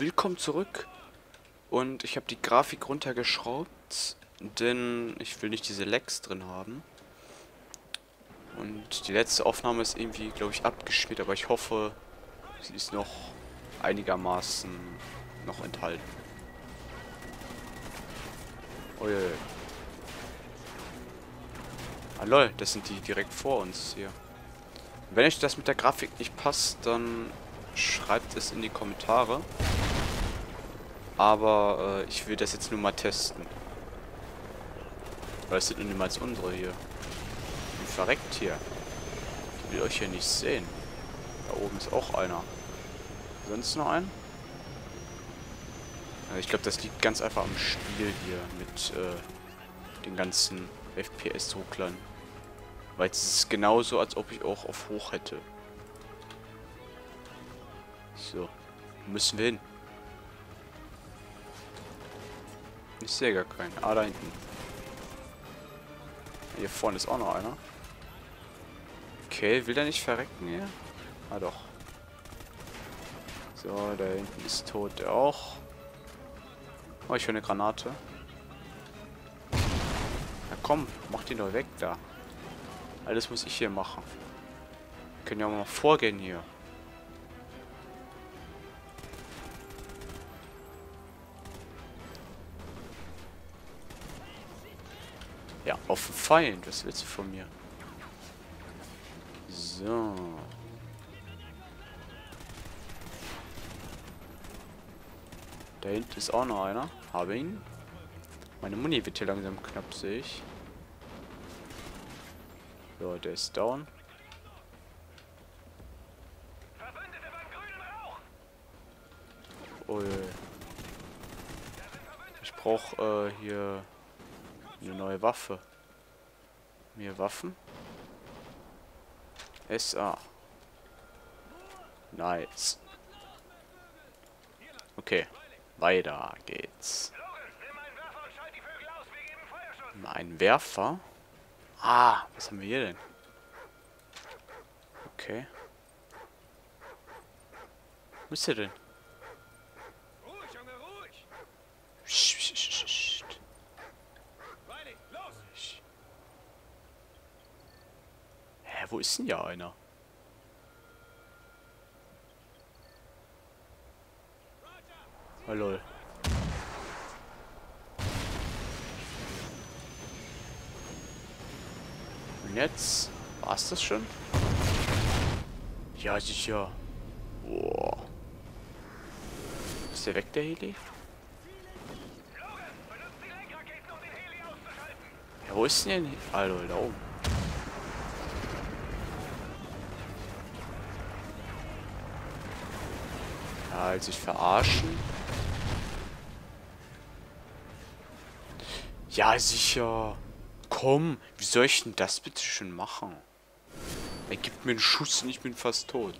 Willkommen zurück. Und ich habe die Grafik runtergeschraubt, denn ich will nicht diese Lags drin haben. Und die letzte Aufnahme ist irgendwie, glaube ich, abgeschmiert, aber ich hoffe, sie ist noch einigermaßen noch enthalten. Oh je. Ah lol, das sind die direkt vor uns hier. Wenn euch das mit der Grafik nicht passt, dann schreibt es in die Kommentare. Aber äh, ich will das jetzt nur mal testen. Weil es sind nur niemals unsere hier. Bin verreckt hier. Ich will euch hier nicht sehen. Da oben ist auch einer. Sonst noch ein? Ja, ich glaube, das liegt ganz einfach am Spiel hier mit äh, den ganzen FPS-Rucklern. Weil es ist genauso, als ob ich auch auf hoch hätte. So. Müssen wir hin. Ich sehe gar keinen. Ah, da hinten. Hier vorne ist auch noch einer. Okay, will der nicht verrecken hier? Ah, doch. So, da hinten ist tot. Der auch. Oh, ich höre eine Granate. Na komm, mach die doch weg da. Alles muss ich hier machen. Wir können ja mal vorgehen hier. Auf den Feind. Was willst du von mir? So. Da hinten ist auch noch einer. Habe ihn. Meine Muni wird hier langsam knapp, sehe ich. So, der ist down. Oh, ich brauche äh, hier eine neue Waffe. Mehr Waffen? SA. Nice. Okay. Weiter geht's. Ein Werfer? Ah, was haben wir hier denn? Okay. Wo ist der denn? Hä, wo ist denn ja einer? Oh lol. Und jetzt? War's das schon? Ja, sicher. Boah. Ist der weg, der Heli? Ja, wo ist denn? Hallo, da oben. Ja, als ich verarschen. Ja, sicher. Komm, wie soll ich denn das bitte schon machen? Er gibt mir einen Schuss und ich bin fast tot.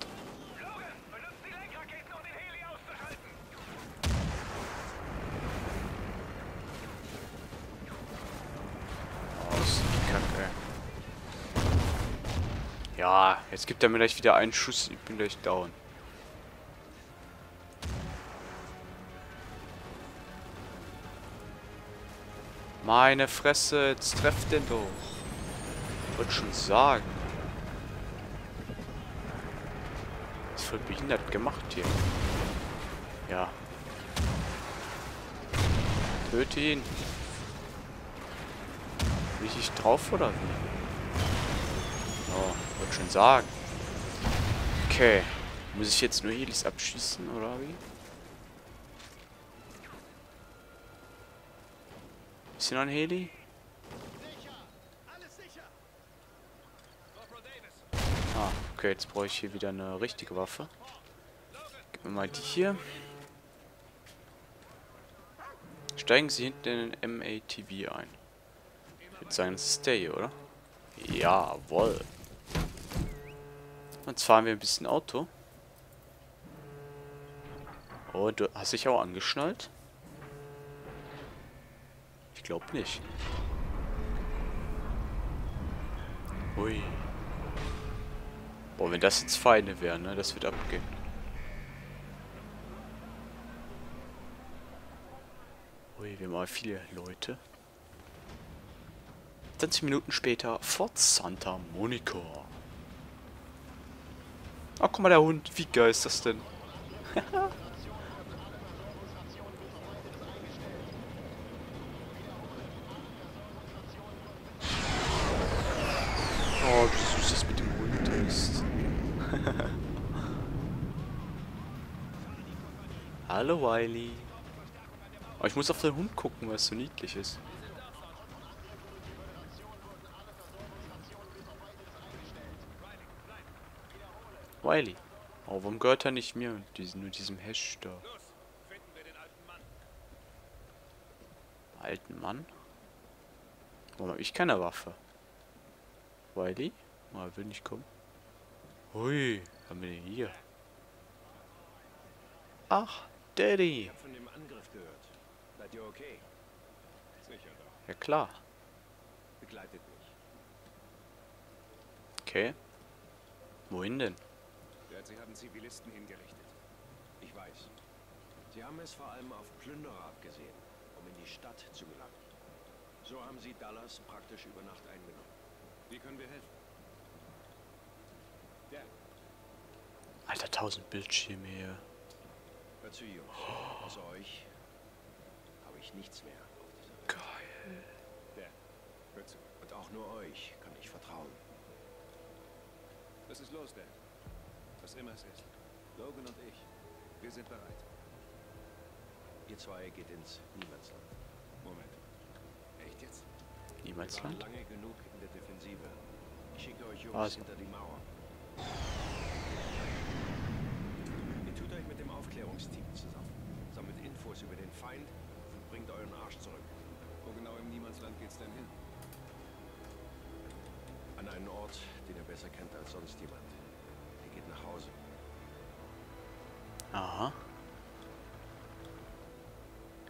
Ist die Kacke. Ja, jetzt gibt er mir gleich wieder einen Schuss, ich bin gleich down. Meine Fresse, jetzt trefft den doch. Wollte schon sagen. ist voll behindert gemacht hier. Ja. Töte ihn. Bin ich drauf oder wie? Oh, wollte schon sagen. Okay. Muss ich jetzt nur Helis abschießen oder wie? Ist hier noch ein Heli? Ah, okay, jetzt brauche ich hier wieder eine richtige Waffe. Gib mir mal die hier. Steigen Sie hinten in den MATV ein. Mit seinem Stay, oder? Jawohl. Jetzt fahren wir ein bisschen Auto. Oh, du hast dich auch angeschnallt? Glaube nicht. Ui. Boah, wenn das jetzt Feinde wären, ne? Das wird abgehen. Ui, wir haben mal viele Leute. 20 Minuten später Fort Santa Monica. Ach, guck mal, der Hund. Wie geil ist das denn? oh, wie süß das mit dem Hund ist. Hallo, Wiley. Oh, ich muss auf den Hund gucken, weil es so niedlich ist. Wiley. Oh, warum gehört er nicht mir? Diesen, nur diesem Hash da. Alten Mann? Warum habe ich keine Waffe? Wiley? Oh, er will nicht kommen. Hui, haben wir den hier? Ach, Daddy. Ich hab von dem Angriff gehört. Seid ihr okay? Sicher doch. Ja klar. Begleitet mich. Okay. Wohin denn? Dad, Sie haben Zivilisten hingerichtet. Ich weiß. Sie haben es vor allem auf Plünderer abgesehen, um in die Stadt zu gelangen. So haben Sie Dallas praktisch über Nacht eingenommen. Wie können wir helfen? Dad, Alter, tausend Bildschirme hier. Zu, Jungs. Außer euch habe ich nichts mehr auf dieser Welt. Geil. Dad, hört zu. Und auch nur euch kann ich vertrauen. Was ist los, Dad? Was immer es ist. Logan und ich, wir sind bereit. Ihr zwei geht ins Niemandsland. Moment. Echt jetzt? Niemandsland? lange genug in der Defensive. Ich schicke euch Jungs Also. hinter die Mauer. Ihr tut euch mit dem Aufklärungsteam zusammen. Sammelt Infos über den Feind und bringt euren Arsch zurück. Wo genau im Niemandsland geht's denn hin? Ort, den er besser kennt als sonst jemand. Er geht nach Hause. Aha.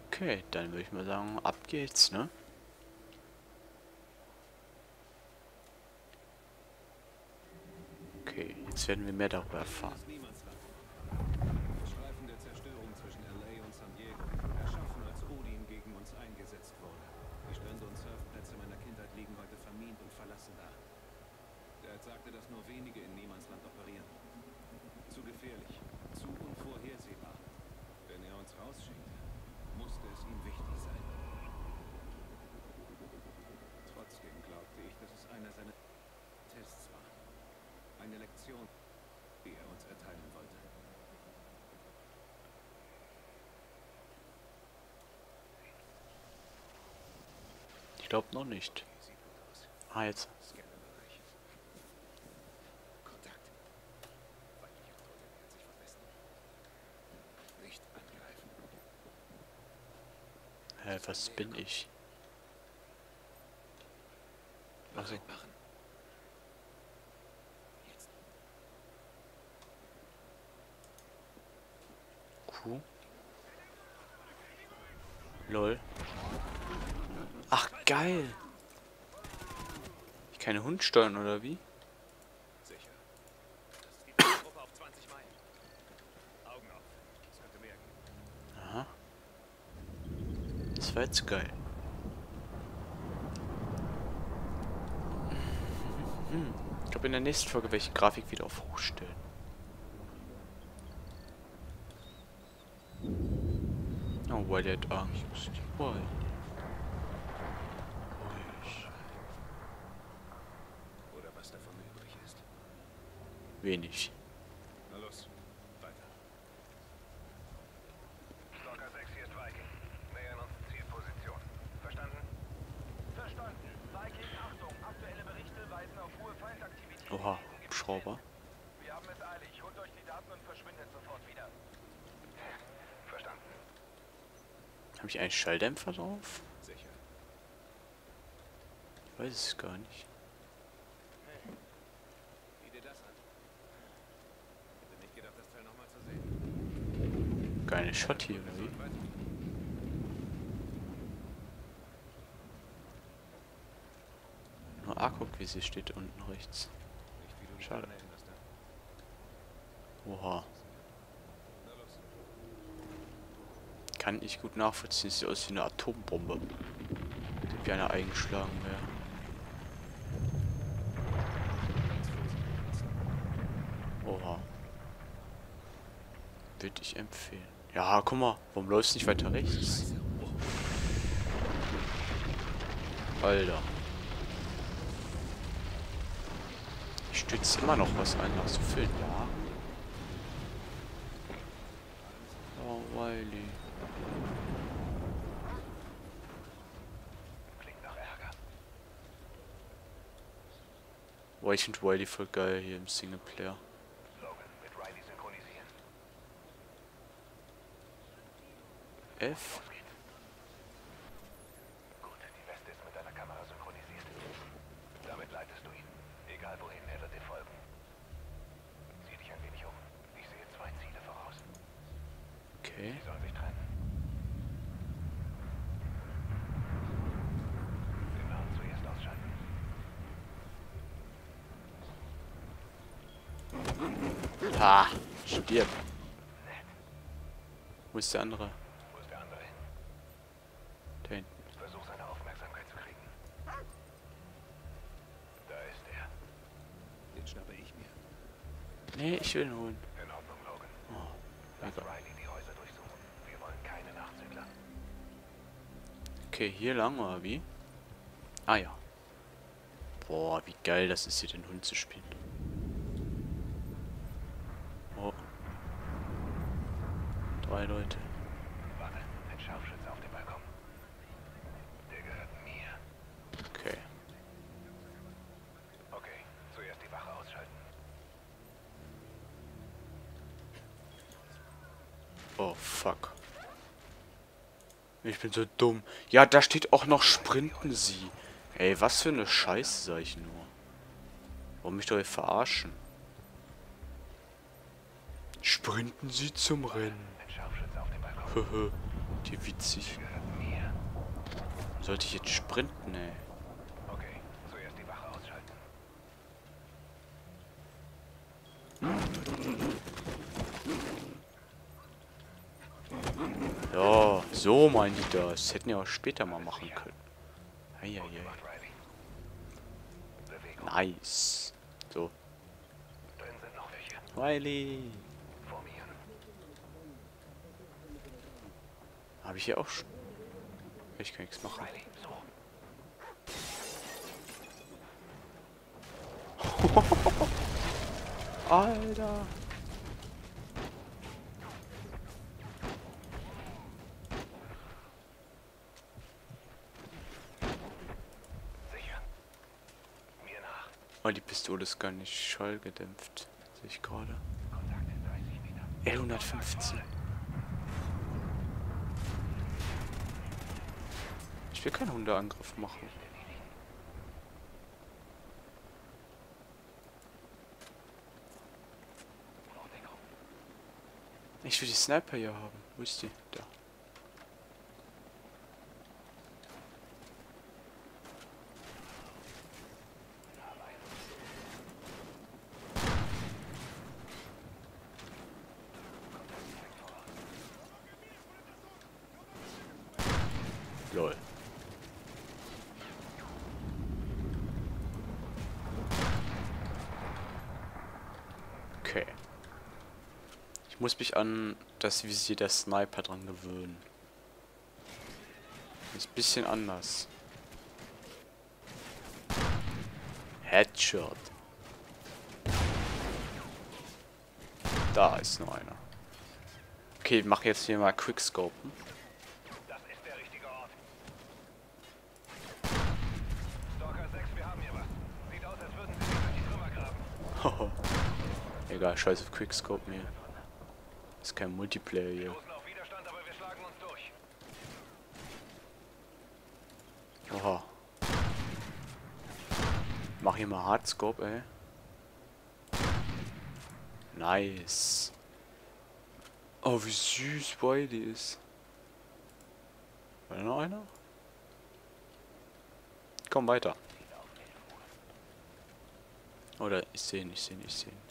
Okay, dann würde ich mal sagen, ab geht's, ne? Okay, jetzt werden wir mehr darüber erfahren. Wenige in Niemandsland operieren. Zu gefährlich, zu unvorhersehbar. Wenn er uns rausschickte, musste es ihm wichtig sein. Trotzdem glaubte ich, dass es einer seiner Tests war. Eine Lektion, die er uns erteilen wollte. Ich glaube noch nicht. Ah, jetzt. Was bin ich? Also. Q. Lol. Ach, geil. Ich kann Hund steuern, oder wie? Sicher. Das ist die Gruppe auf 20 Meilen. Augen auf. Es könnte mehr geben. Aha. Das war jetzt geil. Hm. Ich glaube in der nächsten Folge werde ich die Grafik wieder auf hochstellen. Oh, weil der hat Angst. Ruhig. Oder was davon übrig ist. Wenig. Na los. Weiter. Stalker 6, hier ist Viking. Nähern uns Zielposition. Verstanden? Verstanden. Viking, Achtung. Aktuelle Berichte weisen auf hohe Feindaktivität. Oha, in diesem Gebiet Hubschrauber. hin. Wir haben es eilig. Holt euch die Daten und verschwindet sofort wieder. Verstanden. Habe ich einen Schalldämpfer drauf? Sicher. Ich weiß es gar nicht. Sieh dir das an. Hätte nicht gedacht, das Teil nochmal zu sehen. Geile Shot hier, wie? Nur A guck, wie sie steht unten rechts. Schade. Oha. Na los. Kann ich gut nachvollziehen. Sieht aus wie eine Atombombe. Die wie eine eingeschlagen wäre. Oha. Würde ich empfehlen. Ja, guck mal. Warum läufst du nicht weiter rechts? Alter. Ich stütze immer noch was ein nach so vielen Jahren. Oh, Wiley. Klingt nach Ärger. Boah, ich finde Wiley voll geil hier im Singleplayer. Logan, mit Riley synchronisieren. F? Los geht's. Gut, die Weste ist mit deiner Kamera synchronisiert. Damit leitest du ihn. Egal wohin, er wird dir folgen. Sieh dich ein wenig um. Ich sehe zwei Ziele voraus. Okay. Die sollen sich trennen. Den Namen zuerst ausschalten. Ha! Stirb. Nett. Wo ist der andere? Wo ist der andere hin? Da hinten. Versuch seine Aufmerksamkeit zu kriegen. Da ist er. Den schnappe ich mir. Nee, ich will ihn holen. In Ordnung, Logan. Oh, Lass. Riley die Häuser durchsuchen. Wir wollen keine Nachzügler. Okay, hier lang oder wie? Ah ja. Boah, wie geil das ist, hier den Hund zu spielen. Oh. Drei Leute. Warte, ein Scharfschütze auf dem Balkon. Der gehört mir. Okay. Okay, zuerst die Wache ausschalten. Oh, fuck. Ich bin so dumm. Ja, da steht auch noch Sprinten Sie. Ey, was für eine Scheiße, sag ich nur. Warum mich doch hier verarschen? Sprinten Sie zum Rennen. Ein Scharfschütze auf dem Balkon. Höhö, die witzig. Sollte ich jetzt sprinten, ey? Okay, zuerst die Wache ausschalten. Ja, so meinen die das. Hätten ja auch später mal machen können. Eieiei. Riley. Nice. So. Drin sind noch welche. Wiley. Formieren. Habe ich hier auch schon. Ich kann nichts machen. Alter. Sicher. Mir nach. Oh, die Pistole ist gar nicht schallgedämpft. Sehe ich gerade. Kontakt in 30 Meter. L115. Ich will keinen Hundeangriff machen. Ich will die Sniper hier haben. Wo ist die? Da. Lol. Okay. Ich muss mich an das Visier der Sniper dran gewöhnen. Ist ein bisschen anders. Headshot. Da ist noch einer. Okay, ich mache jetzt hier mal Quickscopen. Das ist der richtige Ort. Stalker 6, wir haben hier was. Sieht aus, als würden sie sich durch die Trümmer graben. Egal, scheiß auf Quickscopen hier. Ist kein Multiplayer hier. Oha. Mach hier mal Hardscope, ey. Nice. Oh, wie süß Wiley ist. War da noch einer? Komm weiter. Oder ich sehe ihn, ich sehe ihn, ich sehe ihn.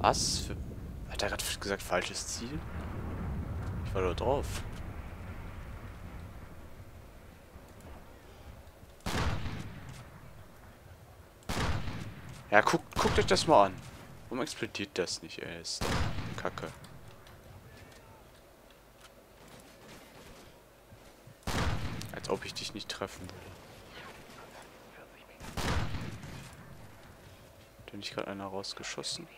Was für... Hat er gerade gesagt falsches Ziel? Ich war da drauf. Ja, guckt, guckt euch das mal an. Warum explodiert das nicht? Ey, ist Kacke. Als ob ich dich nicht treffen würde. Hat nicht gerade einer rausgeschossen?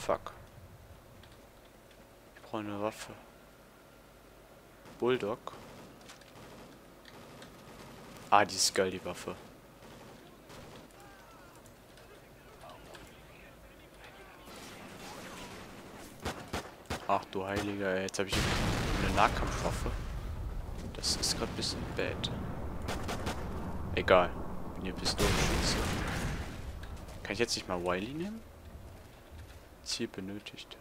Fuck. Ich brauche eine Waffe. Bulldog. Ah, die ist geil, die Waffe. Ach du Heiliger, jetzt habe ich eine Nahkampfwaffe. Das ist gerade ein bisschen bad. Egal. Bin hier Pistolenschütze. Kann ich jetzt nicht mal Wiley nehmen? Ziel benötigt.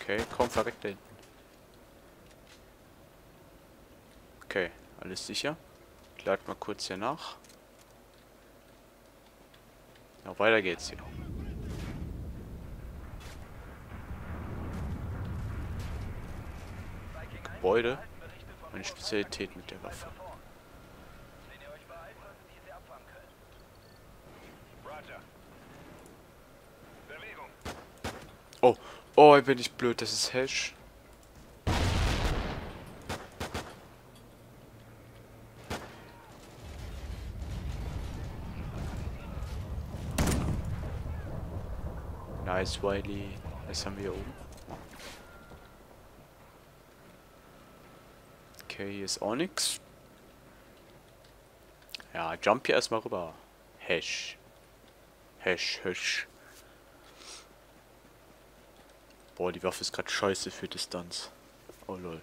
Okay, komm, verreckt da hinten. Okay, alles sicher. Ich lade mal kurz hier nach. Ja, weiter geht's hier. Gebäude. Meine Spezialität mit der Waffe. Wenn ihr euch beeilt, sollten die sie abfangen können. Roger. Bewegung. Oh, oh, bin ich blöd, das ist Hash. Nice, Wiley. Was haben wir hier oben? Okay, hier ist auch nix. Ja, jump hier erstmal rüber. Hash. Hash, hash. Boah, die Waffe ist gerade scheiße für Distanz. Oh lol.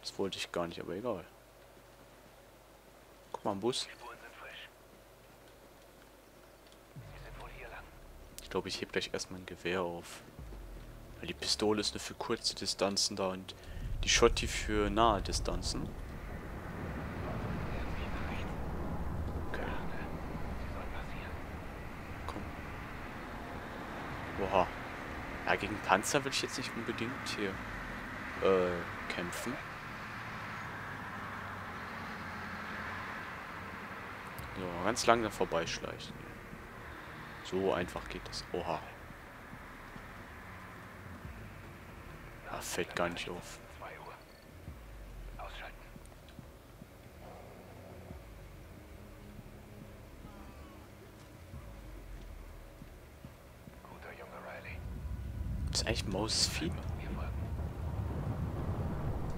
Das wollte ich gar nicht, aber egal. Guck mal, ein Bus. Ich glaube, ich heb gleich erstmal ein Gewehr auf. Weil die Pistole ist nur für kurze Distanzen da und die Schotti für nahe Distanzen. Okay. Sie soll passieren. Komm. Oha. Ja, gegen Panzer will ich jetzt nicht unbedingt hier äh, kämpfen. So, ganz langsam vorbeischleichen. So einfach geht das. Oha. Ah, fällt gar nicht auf. 2 Uhr. Ausschalten. Guter Junge Riley. Wir folgen.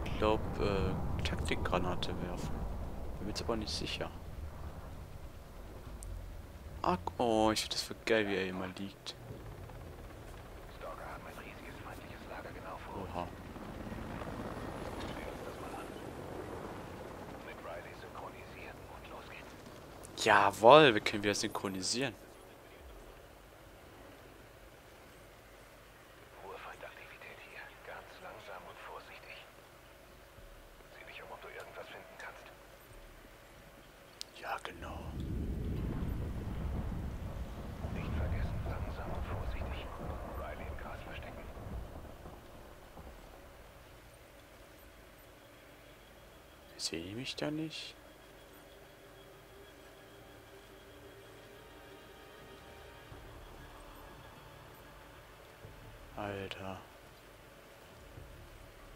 Ich glaube, äh, Taktikgranate werfen. Bin mir jetzt aber nicht sicher. Ach, oh, ich finde das für geil, wie er immer liegt. Oha. Jawohl, wir können wieder synchronisieren. Hohe Feindaktivität hier. Ganz langsam und vorsichtig. Sieh dich um, ob du irgendwas finden kannst. Ja, genau. Nicht vergessen, langsam und vorsichtig. Riley im Gras verstecken. Sehe ich mich da nicht? Alter.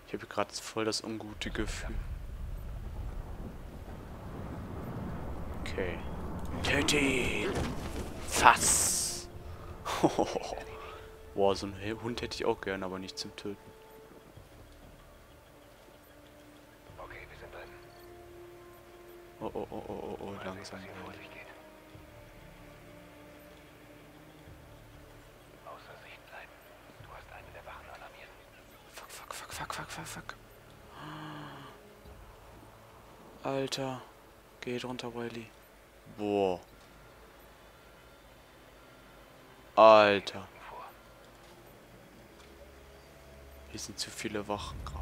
Ich habe gerade voll das ungute Gefühl. Okay. Töte ihn! Fass! Boah, so einen Hund hätte ich auch gern, aber nicht zum Töten. Okay, wir sind drin. Oh, oh, oh, oh, oh, oh, langsam. was hier vor sich geht. Außer Sicht bleiben. Du hast einen der Wachen alarmiert. Fuck, fuck, fuck, fuck, fuck, fuck, fuck. Alter. Geh drunter, Wiley. Boah. Alter. Hier sind zu viele Wachen gerade.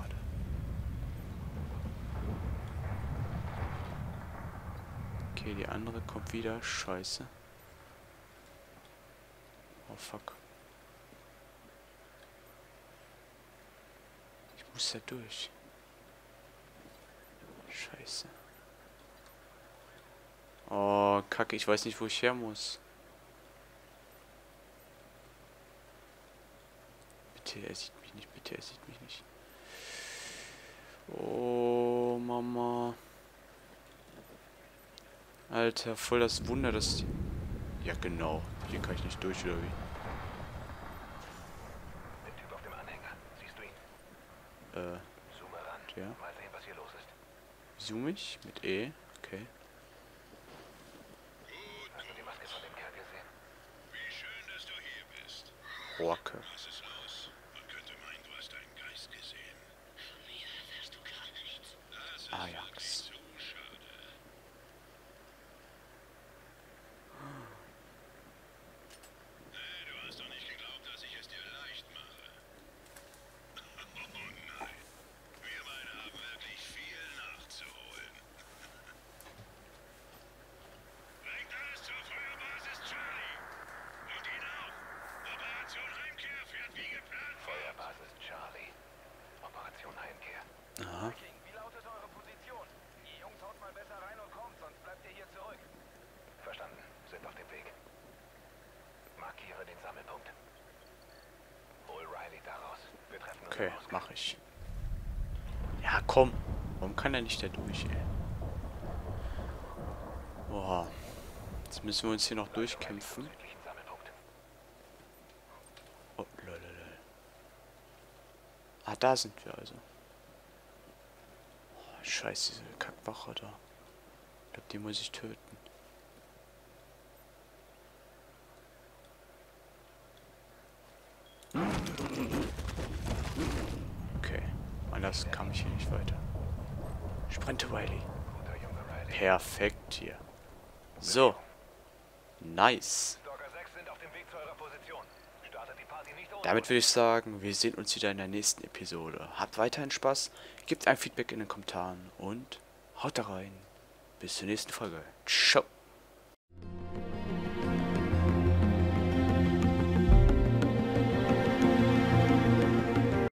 Okay, die andere kommt wieder. Scheiße. Oh, fuck. Ich muss da durch. Scheiße. Oh, kacke, ich weiß nicht, wo ich her muss. Bitte, er sieht mich nicht, bitte, er sieht mich nicht. Oh, Mama. Alter, voll das Wunder, dass... Die ja, genau. Hier kann ich nicht durch, oder wie? Der Typ auf dem Anhänger. Siehst du ihn? Äh, Zoom ran. Ja. Mal sehen, was hier los ist. zoom ich mit E. Okay. Hast du die Maske von dem Kerl gesehen? Wie schön, dass du hier bist. Rocke. Was ist los? Man könnte meinen, du hast deinen Geist gesehen. Mir erfährst du gar nichts. Das ist Ajax. wirklich zu schade. Hey, du hast doch nicht geglaubt, dass ich es dir leicht mache. Oh nein. Wir beide haben wirklich viel nachzuholen. Bringt alles zur Feuerbasis Charlie. Und ihn auch. Operation Heimkehr fährt wie geplant fort. Feuerbasis Charlie. Operation Heimkehr. Aha. King, wie lautet eure Position? Die Jungs haut mal besser rein und kommt, sonst bleibt ihr hier zurück. Verstanden. Sind auf dem Weg. Markiere den Sammelpunkt. Hol Riley daraus. Wir treffen uns Okay, mach ich. Ja, komm. Warum kann er nicht da durch, ey? Boah. Jetzt müssen wir uns hier noch durchkämpfen. Oh, lololol. Ah, da sind wir also. Oh, scheiße, diese Kackwache da. Ich glaube, die muss ich töten. Okay. Anders kam ich hier nicht weiter. Sprinte Wiley. Guter Junge Riley. Perfekt hier. So. Nice. Stalker 6 sind auf dem Weg zu eurer Position. Startet die Party nicht ohne Damit würde ich sagen, wir sehen uns wieder in der nächsten Episode. Habt weiterhin Spaß, gebt ein Feedback in den Kommentaren und haut da rein. Bis zur nächsten Folge. Ciao.